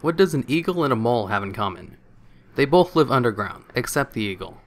What does an eagle and a mole have in common? They both live underground, except the eagle.